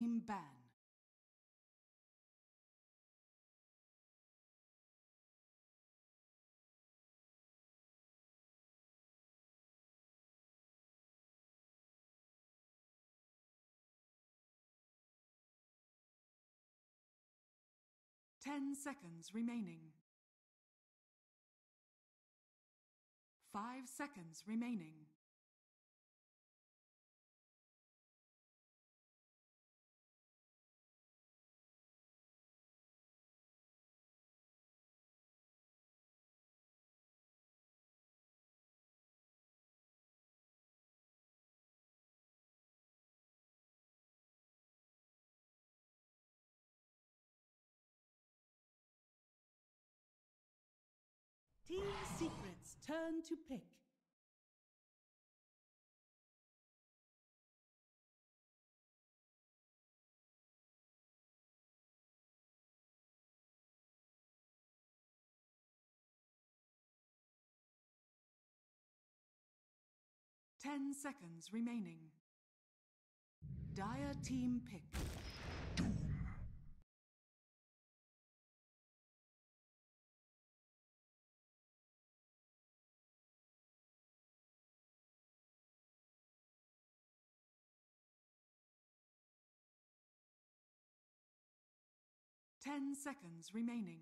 Ban. Ten seconds remaining. Five seconds remaining. Turn to pick. Ten seconds remaining. Dire team pick. Ten seconds remaining.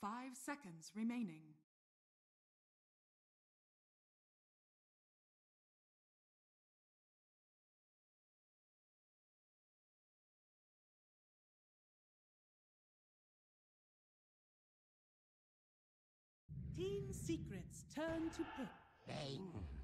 Five seconds remaining. Team Secret's turn to pick. Bang.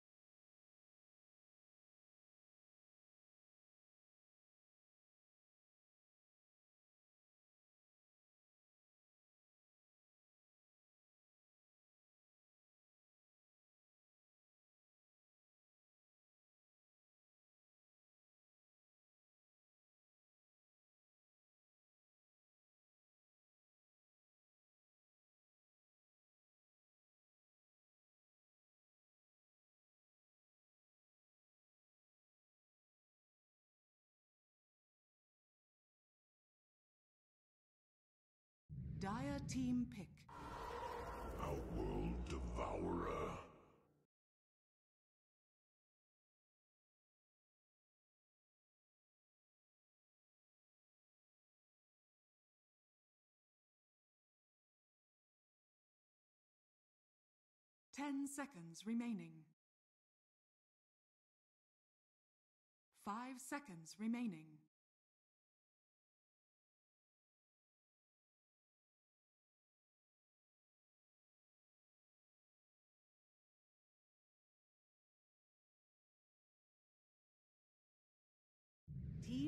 Team pick. Outworld Devourer. Ten seconds remaining. Five seconds remaining.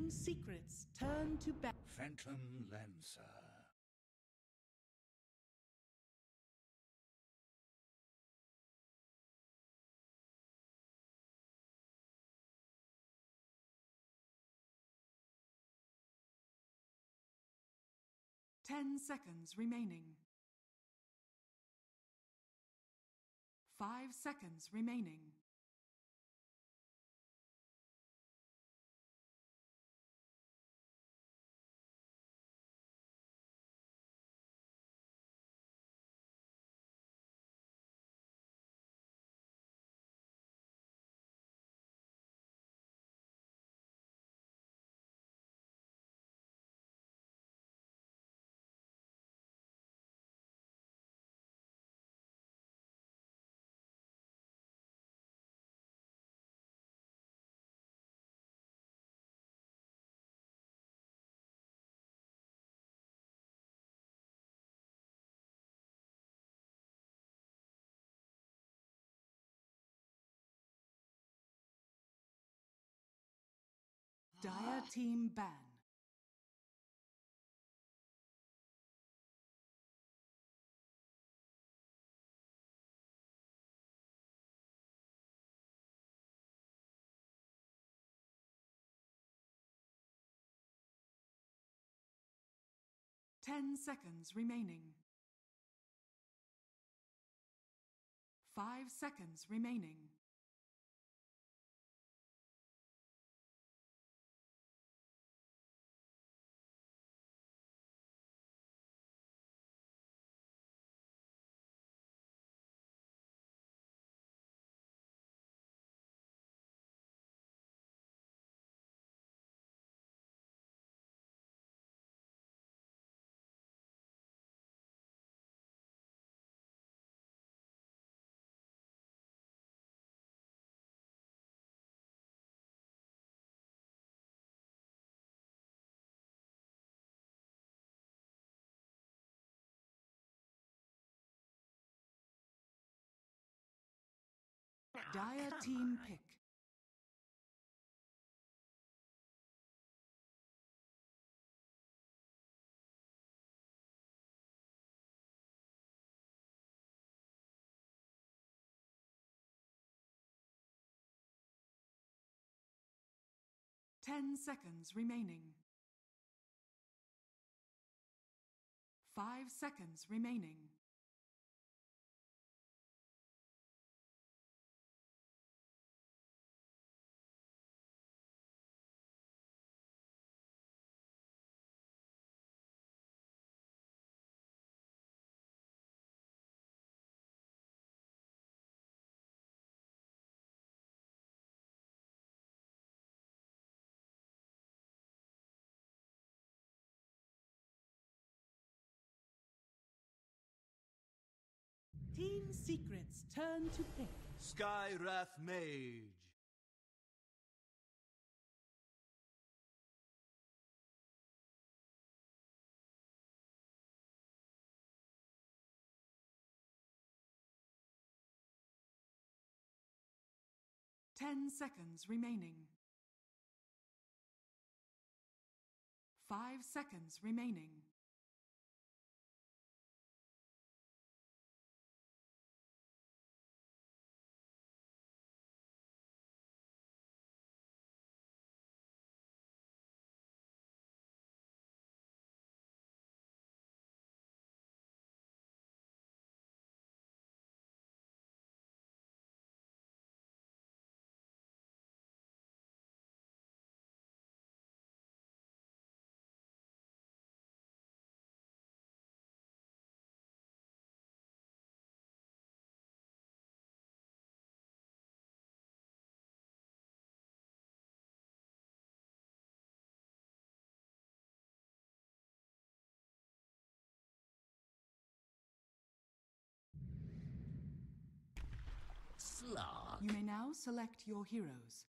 Team Secret's turn to bat. Phantom Lancer. Ten seconds remaining. Five seconds remaining. Dire Team Ban. Ten seconds remaining. Five seconds remaining. Dire team pick. Ten seconds remaining. Five seconds remaining. Team Secret's turn to pick. Skywrath Mage. Ten seconds remaining. Five seconds remaining. You may now select your heroes.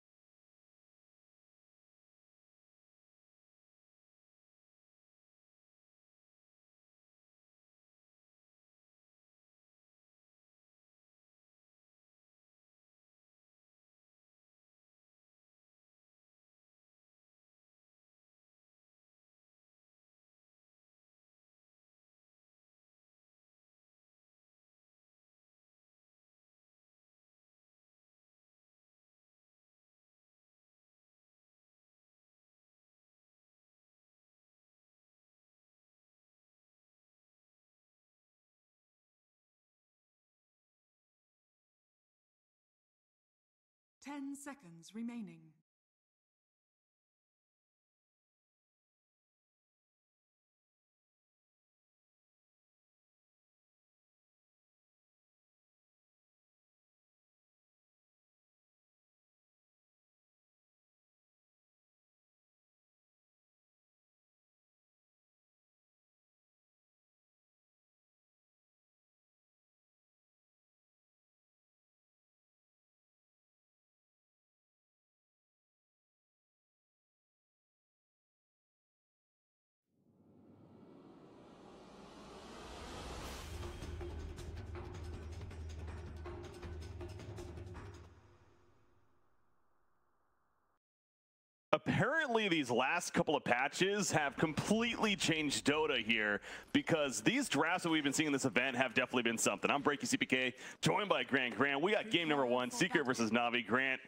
Ten seconds remaining. Apparently these last couple of patches have completely changed Dota here because these drafts that we've been seeing in this event have definitely been something. I'm Breaky CPK, joined by Grant Grant. We got game number one, Secret versus Navi. Grant,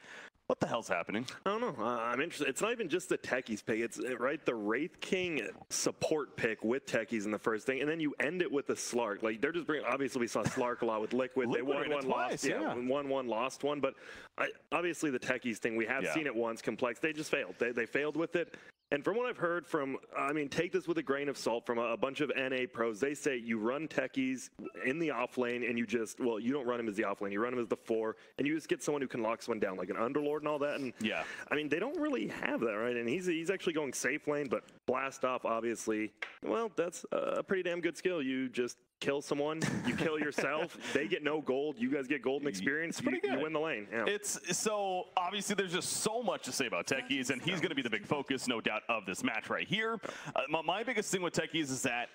What the hell's happening? I don't know. Uh, I'm interested. It's not even just the techies pick. It's right the Wraith King support pick with techies in the first thing, and then you end it with a Slark. Like they're just bringing. Obviously, we saw Slark a lot with Liquid. they Liquid won one, twice, lost. yeah. won one, lost one. But I, obviously, the techies thing we have Yeah. seen it once. Complex. They just failed. They they failed with it. And from what I've heard from, I mean, take this with a grain of salt from a, a bunch of NA pros. They say you run techies in the off lane and you just, well, you don't run him as the off lane. You run him as the four, and you just get someone who can lock someone down, like an underlord and all that. And Yeah. I mean, they don't really have that, right? And he's he's actually going safe lane, but blast off, obviously. Well, that's a pretty damn good skill. You just kill someone, you kill yourself. they get no gold. You guys get golden experience. It's pretty you, you win the lane. Yeah. It's so obviously there's just so much to say about techies, and he's going to be the big focus, no doubt, of this match right here. Uh, my, my biggest thing with techies is that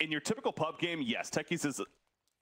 in your typical pub game, yes, techies is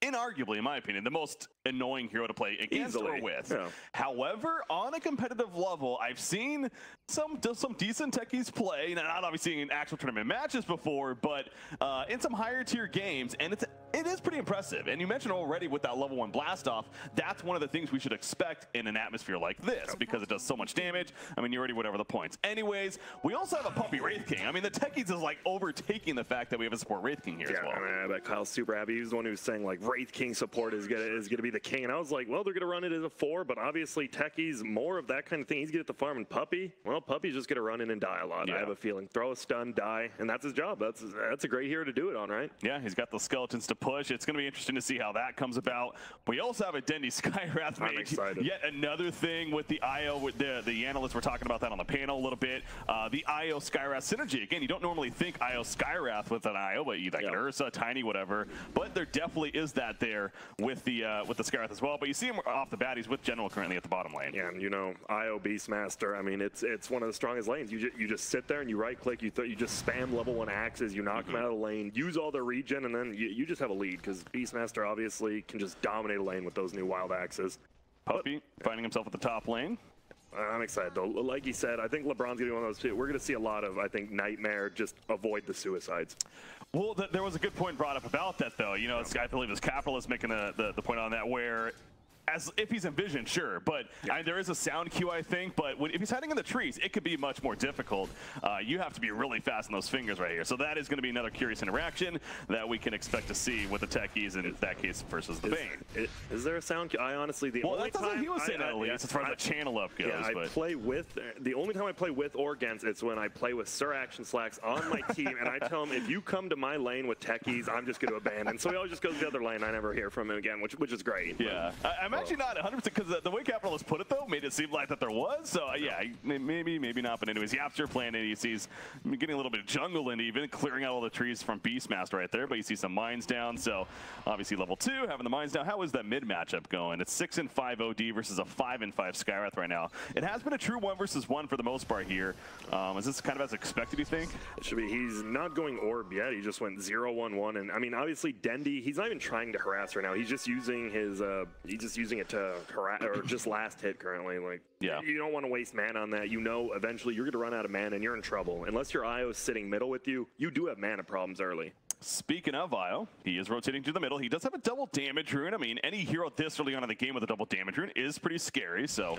inarguably, in my opinion, the most annoying hero to play against or with. yeah. However, on a competitive level, I've seen some some decent techies play, not obviously in actual tournament matches before, but uh, in some higher tier games, and it's it is pretty impressive. And you mentioned already with that level one blast off, that's one of the things we should expect in an atmosphere like this because it does so much damage. I mean, you're already whatever the points. Anyways, we also have a Puppey Wraith King. I mean, the techies is like overtaking the fact that we have a support Wraith King here Yeah, as well. I, mean, I bet Kyle's super happy. He's the one who was saying like Wraith King support is gonna is gonna be the king, and I was like, well, they're gonna run it as a four, but obviously Techie's more of that kind of thing. He's good at the farm, and Puppey, well, Puppey's just gonna run in and die a lot. Yeah. I have a feeling. Throw a stun, die, and that's his job. That's that's a great hero to do it on, right? Yeah, he's got the skeletons to push. It's going to be interesting to see how that comes about. We also have a Dendi Skywrath I'm excited. Yet another thing with the IO, with the, the analysts were talking about that on the panel a little bit. Uh, the IO Skywrath synergy. Again, you don't normally think IO Skywrath with an IO, but you like an Yeah. Ursa, Tiny, whatever. But there definitely is that there with the uh, with the Skywrath as well. But you see him off the bat. He's with General currently at the bottom lane. Yeah, and you know, IO Beastmaster. I mean, it's it's one of the strongest lanes. You just, you just sit there and you right click. You th- you just spam level one axes. You knock them out of the lane. Use all their regen, and then you, you just have a lead because Beastmaster obviously can just dominate a lane with those new wild axes. Puppey finding himself at the top lane. I'm excited though. Like you said, I think LeBron's gonna be one of those two. We're gonna see a lot of, I think, nightmare. Just avoid the suicides. Well, th- there was a good point brought up about that, though. You know, it's, I believe it's Capitalist making the, the, the point on that, where as if he's envisioned, sure, but I, there is a sound cue, I think. But when, if he's hiding in the trees, it could be much more difficult. Uh, you have to be really fast on those fingers right here. So that is going to be another curious interaction that we can expect to see with the techies in that case versus the Is, Bane. i- is there a sound? cue? I honestly, the Well, only that's time he was I- saying I- at least, yeah, as far as I- the channel up goes. Yeah, I but play with. The only time I play with or against it's when I play with Sir Action Slacks on my team, and I tell him if you come to my lane with techies, I'm just going to abandon. So he always just goes to the other lane. I never hear from him again, which which is great. Yeah, I, I'm actually not 100 percent because the, way Capitalist put it though made it seem like that there was. So uh, yeah, maybe maybe not. But anyways, Yapzor playing it. He sees getting a little bit of jungle and even clearing out all the trees from Beastmaster right there. But you see some mines down. So obviously level two having the mines down. How is that mid matchup going? It's six and five OD versus a five and five Skywrath right now. It has been a true one versus one for the most part here. Um, is this kind of as expected? You think? It should be. He's not going orb yet. He just went 0-1-1, and I mean, obviously, Dendi, He's not even trying to harass right now. He's just using his. Uh, he's just using it to harass or just last hit currently. Like, Yeah. you don't want to waste mana on that. You know, eventually you're going to run out of mana, and you're in trouble. Unless your IO is sitting middle with you, you do have mana problems early. Speaking of Io, he is rotating to the middle. He does have a double damage rune. I mean, any hero this early on in the game with a double damage rune is pretty scary. So,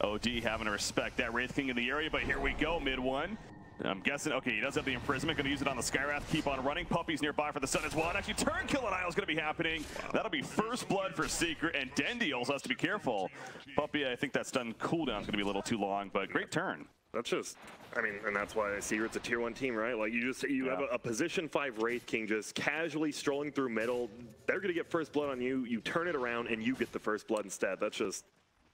OD having to respect that Wraith King in the area. But here we go, mid one. I'm guessing, okay, he does have the imprisonment. Going to use it on the Skywrath. Keep on running. Puppey's nearby for the sun as well. And actually, turn kill on Isle is going to be happening. That'll be first blood for Secret. And Dendi also has to be careful. Puppey, I think that stun cooldown is going to be a little too long, but great turn. That's just, I mean, and that's why Secret's a tier one team, right? Like you just you have a, a position five Wraith King just casually strolling through middle. They're gonna get first blood on you. You turn it around and you get the first blood instead. That's just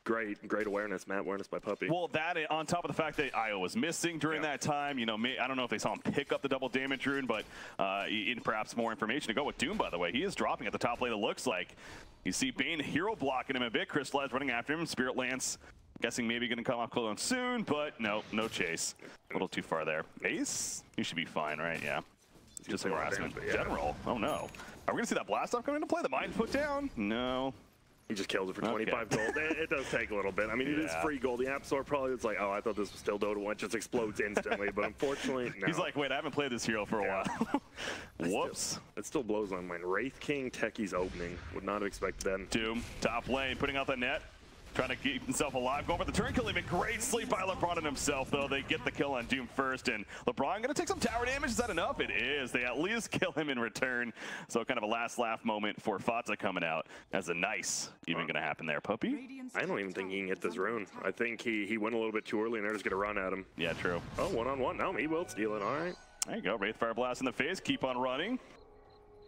great, great awareness, Matt. Awareness by Puppey. Well, that on top of the fact that Io was missing during Yeah. that time, you know, may, I don't know if they saw him pick up the double damage rune, but uh, in perhaps more information to go with Doom. By the way, he is dropping at the top lane. It looks like you see Bane hero blocking him a bit. Crystallize running after him. Spirit Lance. Guessing maybe going to come off cooldown soon, but no, no chase. A little too far there. Ace, you should be fine, right? Yeah. Just harassment. damage, yeah. General. Oh no. Are we going to see that blast off coming into play? The mine put down? No. He just kills it for Okay. 25 gold. It, it does take a little bit. I mean, it is free gold. The Yapzor probably was like, oh, I thought this was still Dota 1. It just explodes instantly. but unfortunately, no. He's like, wait, I haven't played this hero for a Yeah. while. Whoops. It still blows my mind. Wraith King Techie's opening. Would not have expected that. Doom, top lane, putting out the net. Trying to keep himself alive. Going for the turn kill, even great sleep by LeBron and himself, though. They get the kill on Doom first, and LeBron going to take some tower damage. Is that enough? It is. They at least kill him in return. So kind of a last laugh moment for Fata coming out as a nice even going to happen there, Puppey. I don't top even think he can tower hit this rune. I think he, he went a little bit too early and they're just going to run at him. Yeah, true. Oh, one on one. No, he will steal it. All right. There you go. Wraith Fire Blast in the face. Keep on running.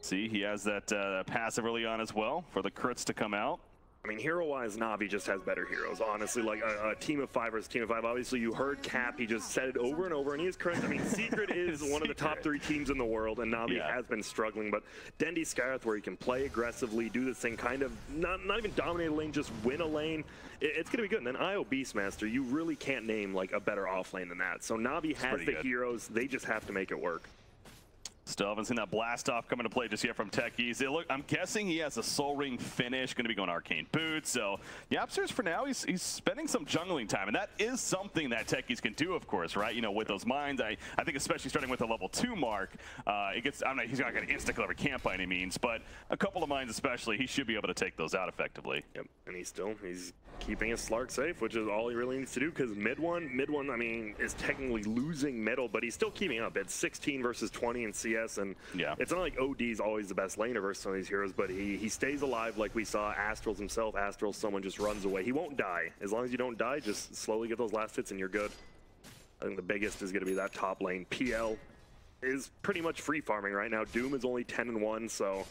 See, he has that uh, passive early on as well for the crits to come out. I mean, hero-wise, Navi just has better heroes. Honestly, like a, a team of five versus team of five. Obviously, you heard Cap; he just said it over and over, and he is correct. I mean, Secret is one of the top three teams in the world, and Navi Yeah. has been struggling. But Dendi Skyrath, where he can play aggressively, do this thing, kind of not not even dominate a lane, just win a lane. It, it's gonna be good. And then IO Beastmaster, you really can't name like a better off lane than that. So Navi has the good. heroes; they just have to make it work. Still haven't seen that blast off coming to play just yet from Techies. Look, I'm guessing he has a Soul Ring finish, going to be going Arcane Boots. So Yapzor's for now, he's, he's spending some jungling time, and that is something that Techies can do, of course, right? You know, with those mines, I, I think especially starting with the level two mark, uh, it gets. I'm not, he's not going to insta kill every camp by any means, but a couple of mines especially, he should be able to take those out effectively. Yep, and he's still he's keeping his Slark safe, which is all he really needs to do. Because mid one, mid one, I mean, is technically losing middle, but he's still keeping up. It's 16 versus 20 in CS, and Yeah. it's not like OD's always the best laner versus some of these heroes, but he he stays alive like we saw Astrals himself. Astrals, someone just runs away. He won't die as long as you don't die. Just slowly get those last hits, and you're good. I think the biggest is going to be that top lane. PL is pretty much free farming right now. Doom is only 10 and 1, so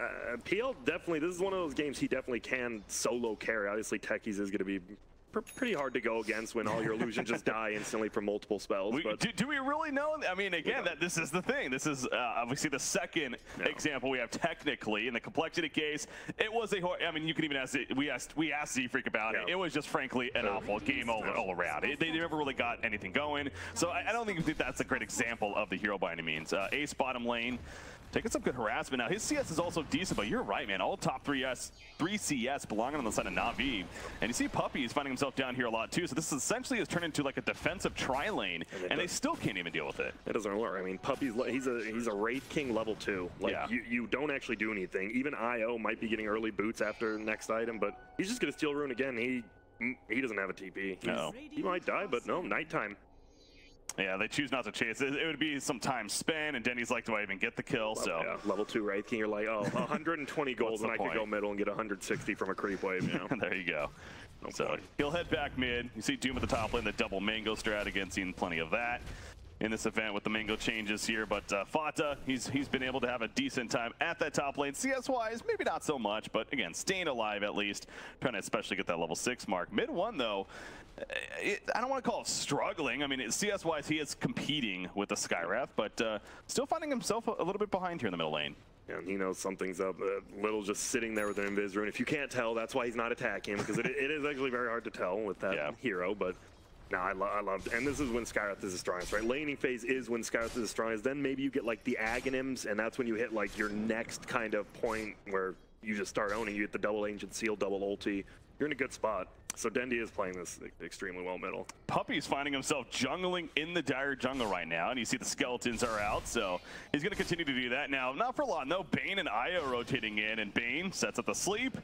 uh, PL definitely, this is one of those games he definitely can solo carry. Obviously, Techies is going to be pretty hard to go against when all your illusions just die instantly from multiple spells. We, but do, do we really know? I mean, again, that this is the thing. This is uh, obviously the second Yeah. example we have technically in the complexity case. It was a. hor- I mean, you can even ask. It, we asked. We asked Z Freak about it. Yeah. It was just frankly an awful game all, all around. It, they never really got anything going. So I, I don't think that that's a great example of the hero by any means. Uh, Ace bottom lane. Taking some good harassment now. His CS is also decent, but you're right, man. All top three S, three CS belonging on the side of Navi, and you see Puppey is finding himself down here a lot too. So this essentially has turned into like a defensive tri lane, they and they still can't even deal with it. it doesn't work. I mean, Puppey's he's a he's a Wraith King level two. Like Yeah. you, you don't actually do anything. Even IO might be getting early boots after the next item, but he's just gonna steal rune again. He he doesn't have a TP. No. He might die, but no, nighttime. Yeah, they choose not to chase. It, it would be some time spent, and Dendi's like, do I even get the kill? So yeah, level two Wraith King. You're like, oh, 120 gold, and I could go middle and get 160 from a creep wave. You know. there you go. so point. he'll head back mid. You see Doom at the top lane, the double mango strat again, seen plenty of that in this event with the mango changes here. But uh, Fata, he's he's been able to have a decent time at that top lane. CS wise, maybe not so much, but again, staying alive at least, trying to especially get that level six mark. Mid one though, I don't want to call it struggling. I mean, it, CS wise, he is competing with the Skywrath, but uh, still finding himself a, little bit behind here in the middle lane. And he knows something's up. Uh, Little just sitting there with an invis rune. If you can't tell, that's why he's not attacking because it, it is actually very hard to tell with that Yeah. hero. But no, I, lo- I loved, and this is when Skywrath is the strongest, right? Laning phase is when Skywrath is the strongest. Then maybe you get like the Aghanims, and that's when you hit like your next kind of point where you just start owning. You get the double ancient seal, double ulti. You're in a good spot. So Dendi is playing this extremely well middle. Puppey's finding himself jungling in the dire jungle right now, and you see the skeletons are out, so he's going to continue to do that now. Not for a long, though. Bane and Io rotating in, and Bane sets up the sleep.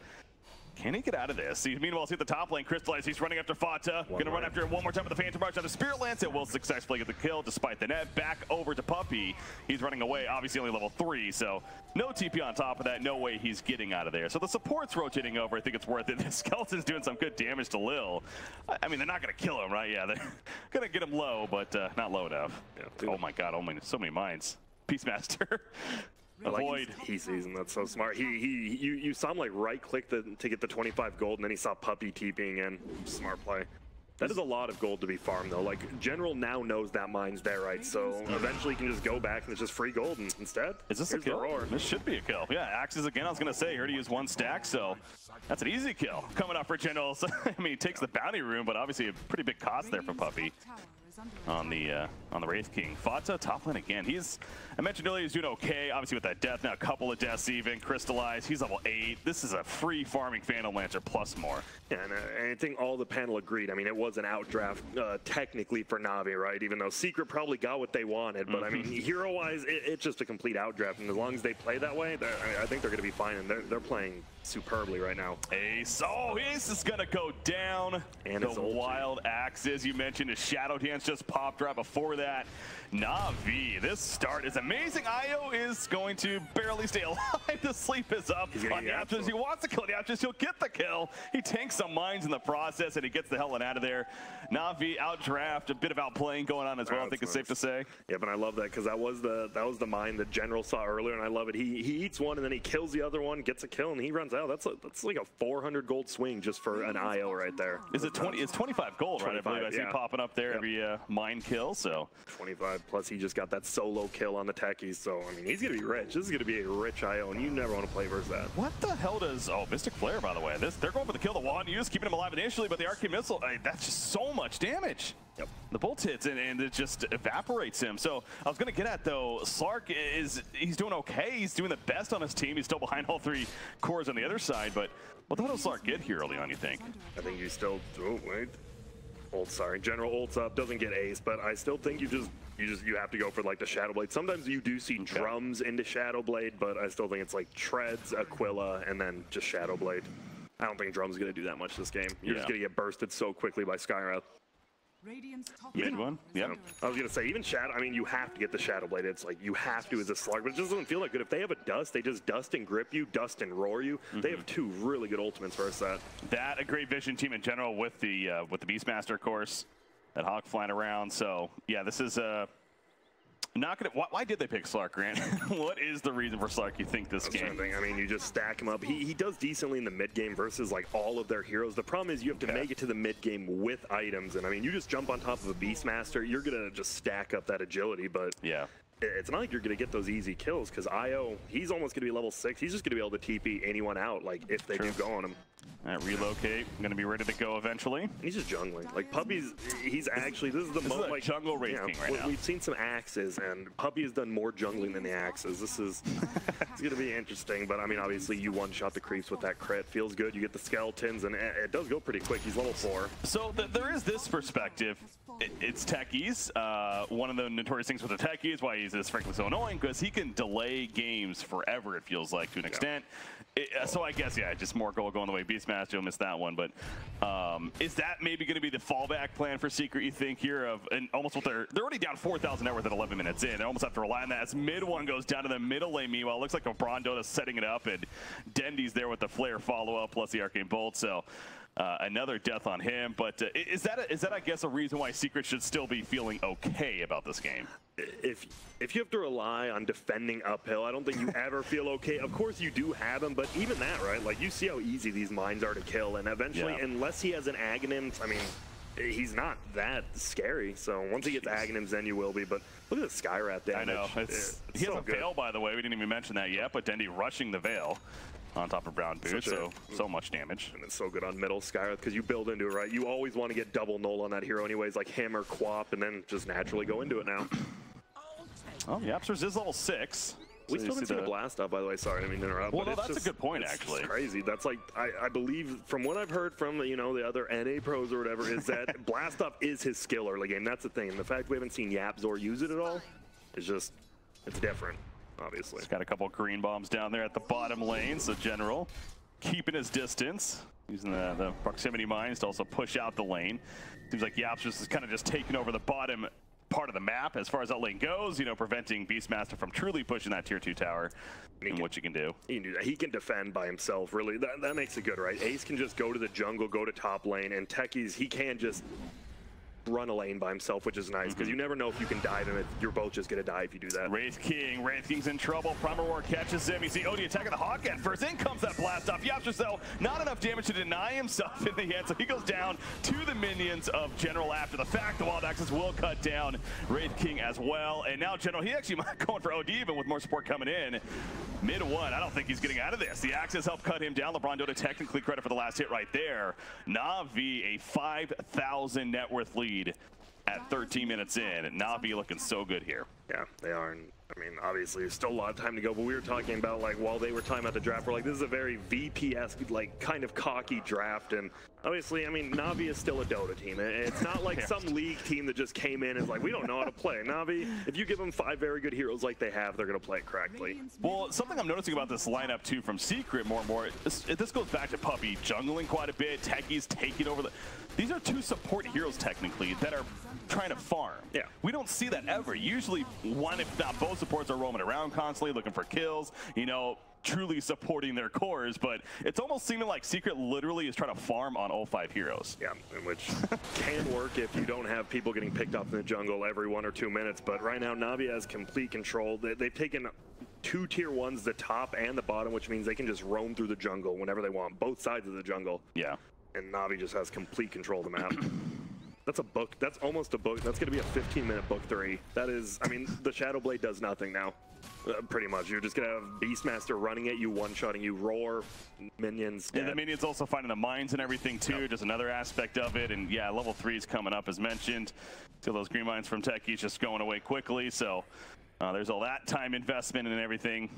Can he get out of this? He, meanwhile, see the top lane, Crystallize. He's running after Fata. One Gonna run after him one more time with the Phantom Barge. Now the Spirit Lance. It will successfully get the kill despite the net. Back over to Puppey. He's running away. Obviously, only level three, so no TP on top of that. No way he's getting out of there. So the support's rotating over. I think it's worth it. The Skeleton's doing some good damage to Lil. I- mean, they're not gonna kill him, right? Yeah, they're gonna get him low, but uh, not low enough. Yeah. oh my God! Oh my, so many mines. Beastmaster. Avoid. He sees him. That's so smart. He he you you saw him like right click the, to get the 25 gold, and then he saw Puppey TPing in. Smart play. That is a lot of gold to be farmed though. Like General now knows that mine's there, right? So eventually you can just go back and it's just free gold. Instead, Is this a kill? This should be a kill. Yeah, axes again. I was gonna say, here to use one stack, so that's an easy kill coming up for General. I mean, he takes the bounty room, but obviously a pretty big cost there for Puppey. Top tower is under on the uh, on the Wraith King. Fata top lane again. He's I mentioned earlier he's doing okay. Obviously with that death now, a couple of deaths even. Crystallized. He's level eight. This is a free farming Phantom Lancer plus more. Yeah, and, uh, and I think all the panel agreed. I mean, it was an outdraft uh, technically for Navi, right? Even though Secret probably got what they wanted, but I mean, hero-wise, it, it's just a complete outdraft. And as long as they play that way, I, mean, I think they're going to be fine. And they're, they're playing superbly right now. Ace. Oh, Ace is gonna go down. And the wild axes you mentioned. His shadow dance just popped right before that. Navi, this start is amazing. Io is going to barely stay alive. the sleep is up on absolute- He wants to kill the Yapzor's. He'll get the kill. He tanks some mines in the process and he gets the hell out of there. Navi outdraft, a bit of outplaying going on as well. I think it's safe to say. Yep, and I love that because that was the that was the mine that General saw earlier, and I love it. He he eats one and then he kills the other one, gets a kill, and he runs out. That's a, that's like a 400 gold swing just for an IO right there. Is it 20? It's 25 gold, right? I believe I 25, see popping up there Yep. every uh, mine kill. So 25 plus he just got that solo kill on the techies. So I mean he's gonna be rich. This is gonna be a rich IO, and you never want to play versus that. What the hell does? Oh, Mystic Flare, by the way. This they're going for the kill. The wand use, keeping him alive initially, but the arcane missile. I, that's just so much damage. Yep. The bolt hits and, and it just evaporates him. So I was gonna get at though. Slark is he's doing okay. He's doing the best on his team. He's still behind all three cores on the other side. But what the hell does Slark get here early on? You think? I think you still. Oh wait. Ult, sorry. General ults up, doesn't get ace, but I still think you just you just you have to go for like the Shadow Blade. Sometimes you do see drums into Shadow Blade, but I still think it's like treads, Aquila, and then just Shadow Blade. I don't think drum's is gonna do that much this game. You're just gonna get bursted so quickly by Skywrath. Radiant's top Mid one? is Yep. I was gonna say even Shadow. I mean, you have to get the Shadow Blade. It's like you have to as a slug, but it just doesn't feel that good. If they have a dust, they just dust and grip you, dust and roar you. They have two really good ultimates versus that. That a great vision team in general with the uh, with the Beastmaster course, that Hawk flying around. So yeah, this is uh, not gonna. Why, why did they pick Slark, Grant? what is the reason for Slark? You think this That's game? I mean, you just stack him up. He, he does decently in the mid game versus like all of their heroes. The problem is you have to make it to the mid game with items, and I mean, you just jump on top of a Beastmaster, you're gonna just stack up that agility. But Yeah. It's not like you're gonna get those easy kills because Io, he's almost gonna be level six. He's just gonna be able to TP anyone out, like if they do go on him. Right, relocate. Gonna be ready to go eventually. He's just jungling. Like Puppey's, he's actually this is the most like jungle Wraith yeah, right now. We've seen some axes, and Puppey has done more jungling than the axes. This is it's gonna be interesting. But I mean, obviously, you one shot the creeps with that crit. Feels good. You get the skeletons, and it, it does go pretty quick. He's level four. So th- there is this perspective. I- It's techies. Uh, one of the notorious things with the techies, why he's this frankly so annoying, because he can delay games forever. It feels like to an extent. It- uh, so I guess yeah, just more goal going the way Beastmaster. You'll miss that one, but um, is that maybe going to be the fallback plan for Secret? You think here of and almost what they're they're already down 4,000 net worth at 11 minutes in. They almost have to rely on that. As mid one goes down to the middle lane. Meanwhile, it looks like LeBron Dota setting it up, and Dendi's there with the flare follow up plus the arcane bolt. So. Uh, another death on him, but uh, is that a, is that I guess a reason why Secret should still be feeling okay about this game? If if you have to rely on defending uphill, I don't think you ever feel okay. Of course, you do have him, but even that, right? Like you see how easy these mines are to kill, and eventually, Yeah. unless he has an Aghanim, I mean. He's not that scary, so once he gets Aghanims, then you will be. But look at the Skywrath damage. I know it's, It's he so has a good. veil by the way. We didn't even mention that yet, but Dendi rushing the veil on top of Brown Boots, so so much damage. And it's so good on middle Skywrath because you build into it, right? You always want to get double null on that hero anyways, like Hammer, Quap, and then just naturally go into it now. Oh, Yapzor's is level six. We So you still haven't see seen a the- blast off, by the way. Sorry, I didn't mean to interrupt. Well, but no, it's that's a good point, it's actually. crazy. That's like I, I believe from what I've heard from you know the other NA pros or whatever is that blast off is his skill early game. That's the thing. And the fact we haven't seen Yapzor use it at all is just it's different, obviously. He's got a couple green bombs down there at the bottom lane, so General keeping his distance, using the, the proximity mines to also push out the lane. Seems like Yapzor's is kind of just taking over the bottom part of the map as far as that lane goes, you know, preventing Beastmaster from truly pushing that tier 2 tower and what you can do. He can do that. He can defend by himself. Really, that, that makes it good, right? Ace can just go to the jungle, go to top lane, and Techies he can just run a lane by himself, which is nice because Mm-hmm. you never know if you can dive him. If you're both just gonna die if you do that. Wraith King, Wraith King's in trouble. Primal Roar catches him. You see OD attacking the Hawk at first. In comes that blast off. Yapzor's, though, not enough damage to deny himself in the end, so he goes down to the minions of General after the fact. The Wild Axes will cut down Wraith King as well. And now General, he actually might going for OD even with more support coming in. Mid one, I don't think he's getting out of this. The Axes help cut him down. LeBron Dota technically credit for the last hit right there. Navi, a 5,000 net worth lead at 13 minutes in. And Navi looking so good here. Yeah, they are. And, I mean, obviously, there's still a lot of time to go, but we were talking about, like, while they were talking about the draft, we're like, this is a very VPS, like, kind of cocky draft. And obviously, I mean, Navi is still a Dota team. It's not like Yeah. some league team that just came in and is like, we don't know how to play. Navi, if you give them five very good heroes like they have, they're going to play it correctly. Well, something I'm noticing about this lineup too from Secret more and more, this, this goes back to Puppey jungling quite a bit, Techie's taking over the. These are two support heroes technically that are trying to farm. Yeah. We don't see that ever. Usually one, if not both supports are roaming around constantly looking for kills, you know, truly supporting their cores, but it's almost seeming like Secret literally is trying to farm on all five heroes. Yeah, and which can work if you don't have people getting picked off in the jungle every one or two minutes. But right now, Navi has complete control. They- They've taken two tier ones, the top and the bottom, which means they can just roam through the jungle whenever they want, both sides of the jungle. Yeah. And Navi just has complete control of the map. That's a book. That's almost a book. That's going to be a 15 minute book three. That is, I mean, the Shadow Blade does nothing now. Uh, pretty much. You're just going to have Beastmaster running at you, one shotting you, roar, minions. And the minions also finding the mines and everything too, just another aspect of it. And yeah, level three is coming up as mentioned. So those green mines from Techies just going away quickly. So uh, there's all that time investment and everything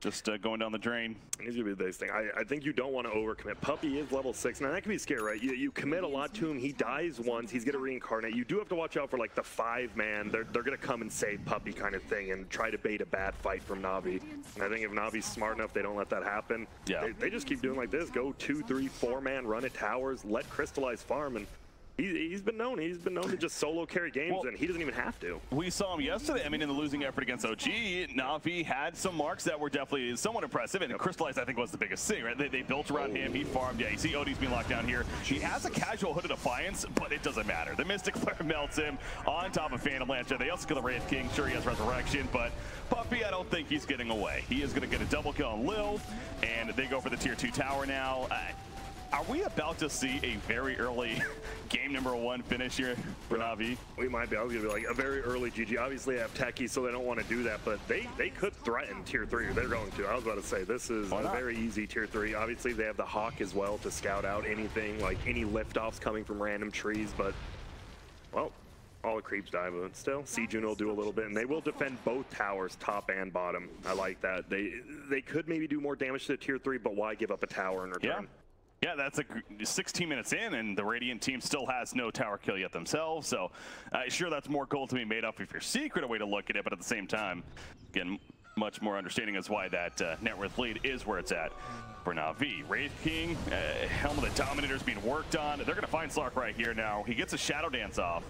just uh, going down the drain. He's gonna be the biggest thing. I, I think you don't want to overcommit. Puppey is level six. Now that can be scary, right? You, you commit a lot to him. He dies once. He's gonna reincarnate. You do have to watch out for like the five man. They're they're gonna come and save Puppey kind of thing and try to bait a bad fight from Navi. And I think if Navi's smart enough, they don't let that happen. Yeah. They, they just keep doing like this. Go two, three, four man, run at towers, let Crystallize farm, and he, he's been known. He's been known to just solo carry games, Well- and he doesn't even have to. We saw him yesterday. I mean, in the losing effort against OG, Navi had some marks that were definitely somewhat impressive, and Crystallized, I think, was the biggest thing, right? They, they built around him, he farmed. Yeah, you see OD's being locked down here. He has a casual Hood of Defiance, but it doesn't matter. The Mystic Flare melts him on top of Phantom Lancer. They also kill the Wraith King. Sure, he has Resurrection, but Puppey, I don't think he's getting away. He is going to get a double kill on Lil, and they go for the Tier 2 tower now. Uh, are we about to see a very early game number one finish here for Navi? We might be. I was gonna be like a very early GG. Obviously, they have Techie, so they don't want to do that. But they they could threaten tier three. They're going to. I was about to say this is a very easy tier three. Obviously, they have the Hawk as well to scout out anything like any liftoffs coming from random trees. But well, all the creeps die, but still, Sejun will do a little bit, and they will defend both towers, top and bottom. I like that. They they could maybe do more damage to the tier three, but why give up a tower in return? Yeah. Yeah, that's a 16 minutes in, and the Radiant team still has no tower kill yet themselves. So, uh, sure, that's more gold to be made up if you're secret a way to look at it, but at the same time, again, much more understanding as why that uh, net worth lead is where it's at for Navi. Wraith King, uh, Helmet of Dominator is being worked on. They're going to find Slark right here now. He gets a Shadow Dance off,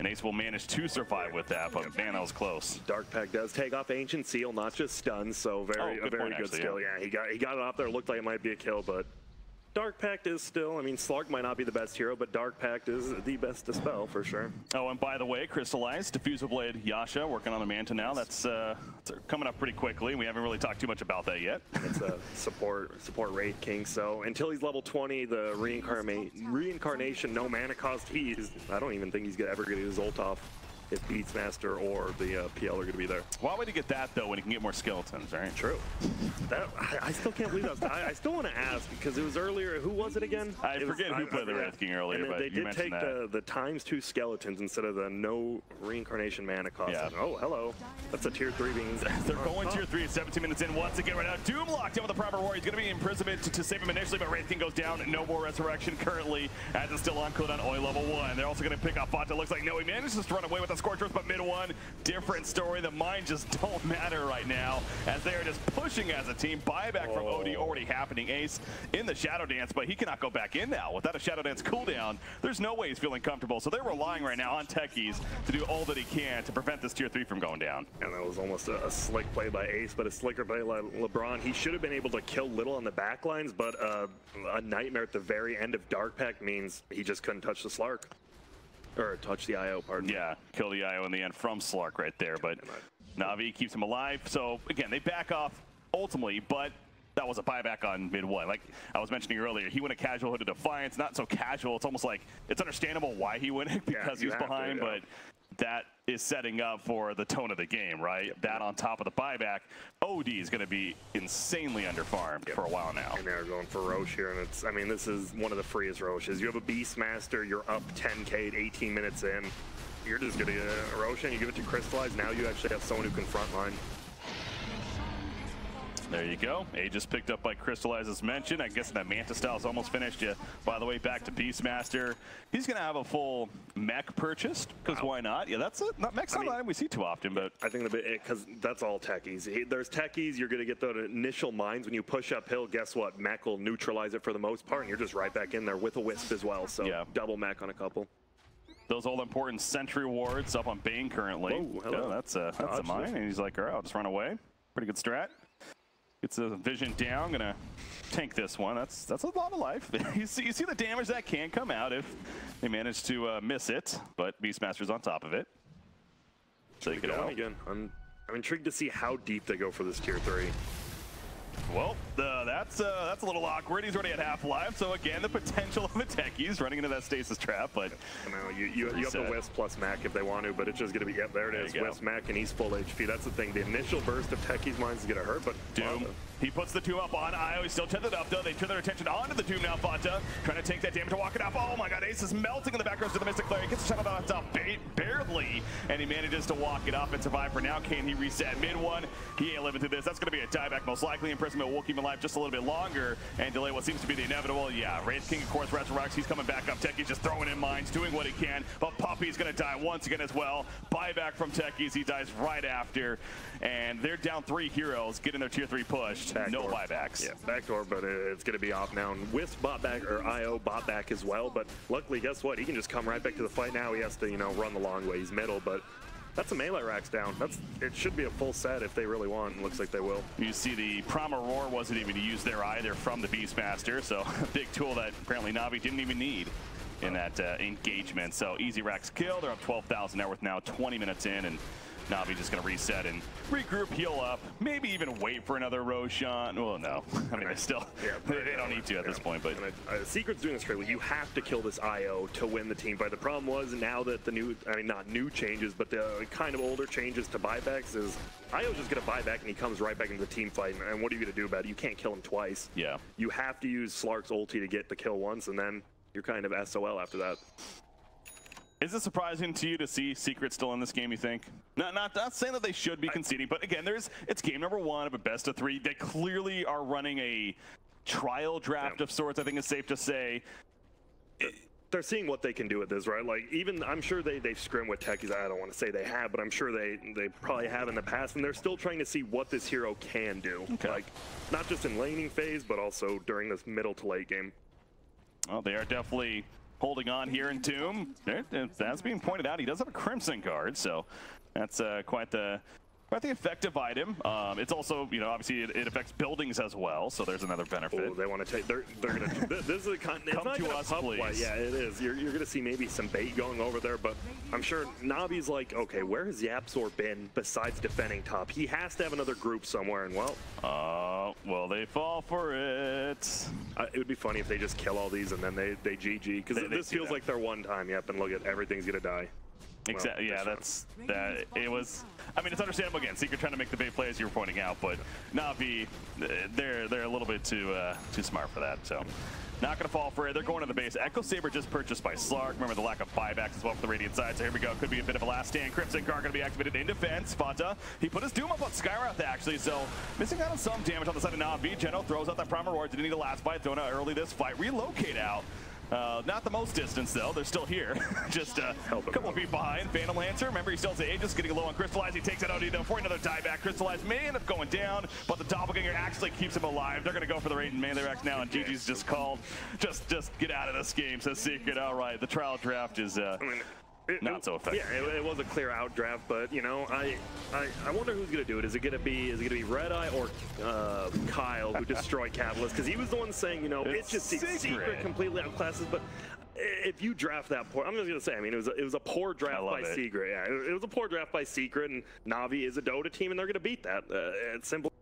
and Ace will manage to survive with that, but man, that was close. Dark Pact does take off Ancient Seal, not just stun, so very Oh, a good very point, good actually, skill. Yeah. he got he got it off there. Looked like it might be a kill, but Dark Pact is still. I mean, Slark might not be the best hero, but Dark Pact is the best to spell for sure. Oh, and by the way, Crystallized, Diffusal Blade, Yasha, working on the Manta now. That's uh, coming up pretty quickly. We haven't really talked too much about that yet. It's a support support Wraith King. So until he's level 20, the reincarnate reincarnation no mana cost. He's I don't even think he's gonna ever get his ult off if Beastmaster or the uh, PL are gonna be there. Why would he get that though when he can get more skeletons, right? True. That I, I still can't believe that. Was, I, I still want to ask because it was earlier. Who was it again? I It was- forget who played the Wraith King earlier, but they did take the the times two skeletons instead of the no reincarnation mana cost. Yeah. Oh, hello. That's a tier three being. They're going tier 3 at 17 minutes in once again right now. Doom locked in with the Primal Roar. He's going to be imprisonment to, to save him initially, but Wraith King goes down. No more resurrection currently as it's still on cooldown. Oi level 1. They're also going to pick up Fata. Looks like no, he manages to run away with the Scorch Earth, but mid 1. Different story. The mine just don't matter right now as they are just pushing as a team. Buyback from OD already happening. Ace in the Shadow Dance, but he cannot go back in now. Without a Shadow Dance cooldown, there's no way he's feeling comfortable. So they're relying right now on Techies to do all that he can to prevent this tier 3 from going down. And that was almost a, a slick play by Ace, but a slicker play by LeBron. He should have been able to kill Little on the back lines, but uh, a nightmare at the very end of Dark Pact means he just couldn't touch the Slark. Or touch the IO, pardon. Yeah, kill the IO in the end from Slark right there, but Navi keeps him alive. So again, they back off ultimately, but that was a buyback on mid one. Like I was mentioning earlier, he went a casual hood to Defiance, not so casual. It's almost like it's understandable why he went it because he was have to, behind, yeah. but that is setting up for the tone of the game, right? That on top of the buyback, OD is going to be insanely underfarmed for a while now. And they're going for Rosh here, and it's, I mean, this is one of the freest Roshes. You have a Beastmaster, you're up 10k at 18 minutes in. you're just gonna get a Roshan, you give it to Crystallize, now you actually have someone who can frontline. There you go. Aegis picked up by Crystallize as mentioned. I guess that Manta style is almost finished. Yeah. By the way, back to Beastmaster. He's going to have a full mech purchased, because why not? Yeah, that's it. Not mech's I not mean- an item we see too often, but I think because that's all techies. There's techies. You're gonna get the initial mines when you push uphill. Guess what? Mech will neutralize it for the most part, and you're just right back in there with a wisp as well. So Yeah. double mech on a couple. those all important sentry wards up on Bane currently. Whoa, hello. Yeah, that's a, that's a mine. And he's like, all right, I'll just run away. Pretty good strat. Gets a vision down. Gonna tank this one. That's that's a lot of life. you, see, you see the damage that can come out if they manage to uh, miss it, but Beastmaster's on top of it. Take it out. again. I'm I'm intrigued to see how deep they go for this tier three. Well, uh, that's uh, that's a little awkward. He's already at half life, so again, the potential of the techies running into that stasis trap, but I know you you, you have the Wisp plus Mac if they want to, but it's just gonna be yep there it There is wisp mech and East full HP. That's the thing. The initial burst of techies mines is gonna hurt, but Doom. He puts the two up on Io. He's still tethered up, though. They turn their attention onto the Doom now, Fata. Trying to take that damage to walk it up. Oh my god, Ace is melting in the back rows to the Mystic Flare. He gets the shot on top ba- barely, and he manages to walk it up and survive for now. Can he reset MidOne? He ain't living through this. That's going to be a buyback most likely. Imprisonment will keep him alive just a little bit longer and delay what seems to be the inevitable. Yeah, Wraith King, of course, resurrects. He's coming back up. Techie's just throwing in mines, doing what he can, but Puppey's going to die once again as well. Buyback from Techies. He dies right after, and they're down three heroes, getting their tier three pushed. No Backdoor. buybacks. Yeah, backdoor, but it's going to be off now. And Wisp bot back, or IO bot back as well. But luckily, guess what? He can just come right back to the fight now. He has to, you know, run the long way. He's middle, but that's a melee racks down. That's It should be a full set if they really want. Looks like they will. You see the Primal Roar wasn't even used there either from the Beastmaster, so a big tool that apparently Navi didn't even need in that uh, engagement. So easy racks kill. They're up 12,000 net worth now, 20 minutes in, and Navi just going to reset and regroup, heal up, maybe even wait for another Roshan. Well, no. I mean, they still, Yeah, they, don't need to at this point, but And it- uh, Secret's doing this correctly. You have to kill this IO to win the team fight. The problem was now that the new, I mean, not new changes, but the kind of older changes to buybacks is IO's just going to buy back and he comes right back into the team fight. And what are you going to do about it? You can't kill him twice. yeah. You have to use Slark's ulti to get the kill once, and then you're kind of SOL after that. Is it surprising to you to see Secret still in this game, you think? Not, not, not saying that they should be conceding, but again, there's it's game number one of a best of three. They clearly are running a trial draft Yeah. of sorts, I think it's safe to say. They're seeing what they can do with this, right? Like even I'm sure they they've scrimmed with techies. I don't want to say they have, but I'm sure they they probably have in the past, and they're still trying to see what this hero can do. Okay. Like not just in laning phase, but also during this middle to late game. Well, they are definitely holding on here in. There- That's being pointed out. He does have a Crimson Guard, so that's uh, quite the quite the effective item. Um, it's also, you know, obviously it, it affects buildings as well, so there's another benefit. Oh, they want to take. They're they're gonna. this is a con- it's Come to us, please. Yeah, it is. You're you're gonna see maybe some bait going over there, but I'm sure Navi's like, okay, where has Yapzor been besides defending top? He has to have another group somewhere, and well, Uh, well, they fall for it. Uh, it would be funny if they just kill all these and then they they GG because this feels that. like their one time. Yep, and look at everything's gonna die. Exactly. Well, yeah, that's that. It was. I mean, it's understandable again. Secret trying to make the bait plays you were pointing out, but Navi, they're they're a little bit too uh, too smart for that. So. Not going to fall for it. They're going to the base. Echo Sabre just purchased by Slark. Remember the lack of buybacks as well for the Radiant side. So here we go. Could be a bit of a last stand. Crimson Guard going to be activated in defense. Fata, he put his Doom up on Skywrath actually. So missing out on some damage on the side of Navi. Geno throws out that Primal Roar. Didn't need a last fight. Thrown out early this fight. Relocate out. Uh, not the most distance though. They're still here. Just uh, a Help couple out. feet behind. Phantom Lancer. Remember, he still has Aegis getting low on Crystallize. He takes it out though for another buyback. Crystallize may end up going down, but the Doppelganger actually keeps him alive. They're going to go for the Radiant melee racks now, and GG's just called. Just just get out of this game, says Secret. All right, the trial draft is uh, I mean, it- Not it- so effective. Yeah, it, it was a clear out draft, but you know, I, I I wonder who's gonna do it. Is it gonna be is it gonna be Red Eye or uh, Kyle who destroyed Catalyst? Because he was the one saying, you know, It's it's, just Secret. secret. completely outclasses. But if you draft that poor, I'm just gonna say, I mean, it was a, it was a poor draft by it. Secret. Yeah, it, it was a poor draft by Secret, and Navi is a Dota team, and they're gonna beat that. Uh, it's simple.